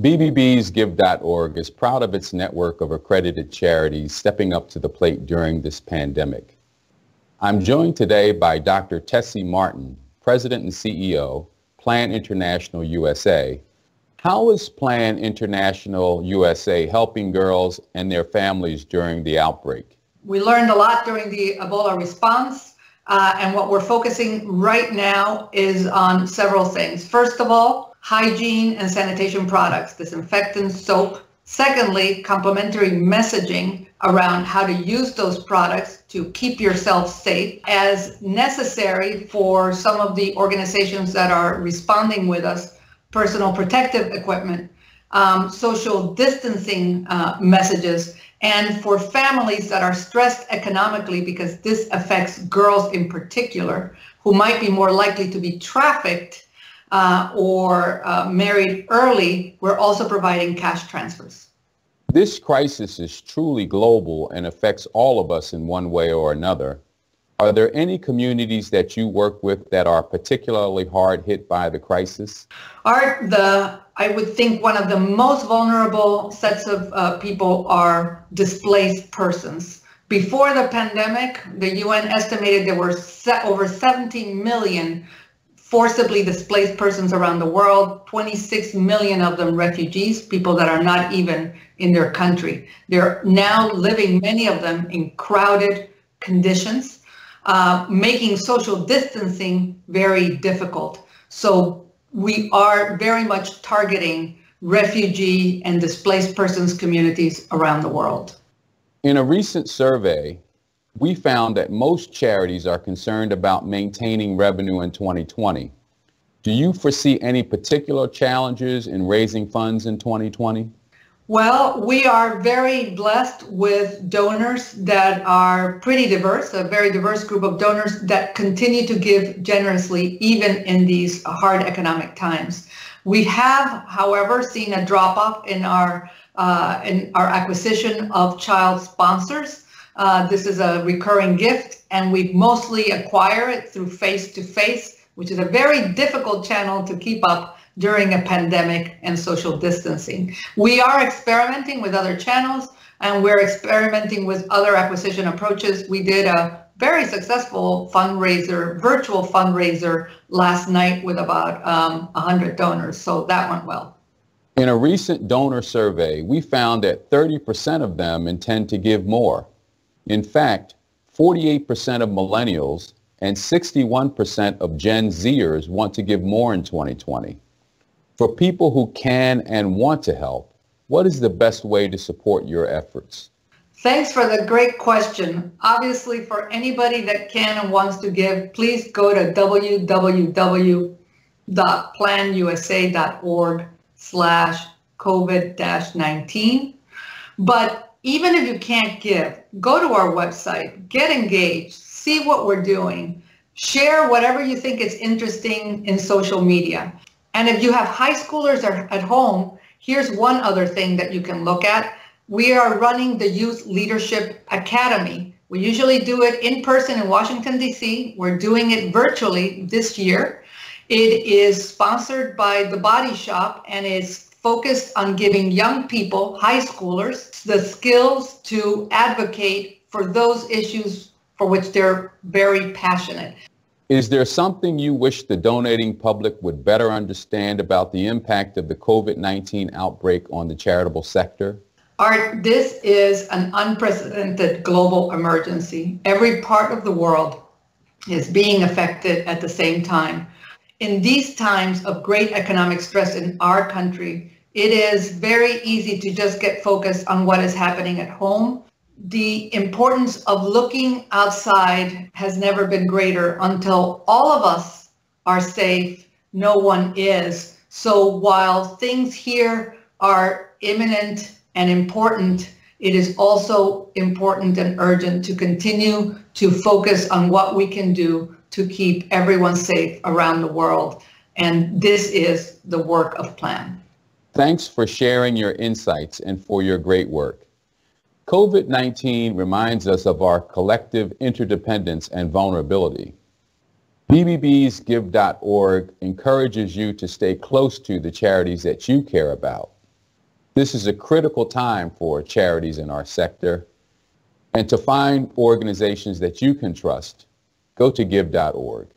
BBBsGive.org is proud of its network of accredited charities stepping up to the plate during this pandemic. I'm joined today by Dr. Tessie Martin, President and CEO, Plan International USA. How is Plan International USA helping girls and their families during the outbreak? We learned a lot during the Ebola response, uh, and what we're focusing right now is on several things. First of all, hygiene and sanitation products, disinfectants, soap. Secondly, complementary messaging around how to use those products to keep yourself safe as necessary for some of the organizations that are responding with us, personal protective equipment, um, social distancing uh, messages, and for families that are stressed economically because this affects girls in particular who might be more likely to be trafficked uh, or uh, married early, we're also providing cash transfers. This crisis is truly global and affects all of us in one way or another. Are there any communities that you work with that are particularly hard hit by the crisis? Are the I would think one of the most vulnerable sets of uh, people are displaced persons. Before the pandemic, the UN estimated there were over 17 million forcibly displaced persons around the world, 26 million of them refugees, people that are not even in their country. They're now living, many of them, in crowded conditions, uh, making social distancing very difficult. So we are very much targeting refugee and displaced persons communities around the world. In a recent survey, we found that most charities are concerned about maintaining revenue in 2020. Do you foresee any particular challenges in raising funds in 2020? Well, we are very blessed with donors that are pretty diverse, a very diverse group of donors that continue to give generously even in these hard economic times. We have, however, seen a drop off in our uh, in our acquisition of child sponsors. Uh, this is a recurring gift, and we mostly acquire it through face-to-face, which is a very difficult channel to keep up during a pandemic and social distancing. We are experimenting with other channels, and we're experimenting with other acquisition approaches. We did a very successful fundraiser, virtual fundraiser last night with about um, 100 donors, so that went well. In a recent donor survey, we found that 30% of them intend to give more. In fact, 48% of millennials and 61% of Gen Zers want to give more in 2020. For people who can and want to help, what is the best way to support your efforts? Thanks for the great question. Obviously, for anybody that can and wants to give, please go to www.planusa.org slash COVID-19. But even if you can't give, go to our website, get engaged, see what we're doing, share whatever you think is interesting in social media. And if you have high schoolers at home, here's one other thing that you can look at. We are running the Youth Leadership Academy. We usually do it in person in Washington, D.C. We're doing it virtually this year. It is sponsored by The Body Shop and is focused on giving young people, high schoolers, the skills to advocate for those issues for which they're very passionate. Is there something you wish the donating public would better understand about the impact of the COVID-19 outbreak on the charitable sector? Art, this is an unprecedented global emergency. Every part of the world is being affected at the same time. In these times of great economic stress in our country, it is very easy to just get focused on what is happening at home. The importance of looking outside has never been greater until all of us are safe. No one is. So while things here are imminent and important, it is also important and urgent to continue to focus on what we can do to keep everyone safe around the world. And this is the work of PLAN. Thanks for sharing your insights and for your great work. COVID-19 reminds us of our collective interdependence and vulnerability. BBBsGive.org encourages you to stay close to the charities that you care about. This is a critical time for charities in our sector. And to find organizations that you can trust, go to give.org.